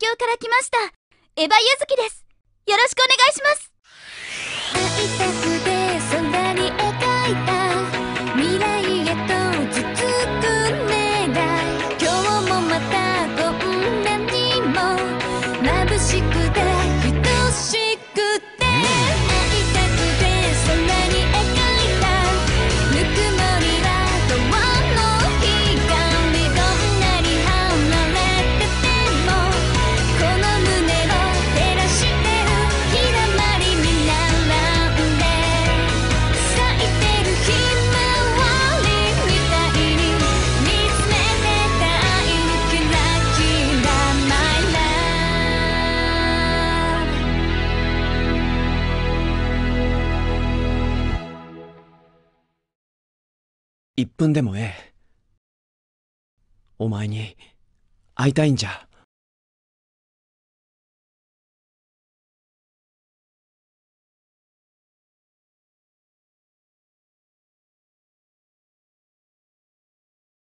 京から来ました。エヴァゆずきです。よろしくお願いします。会いた1分でもええ。お前に会いたいんじゃ。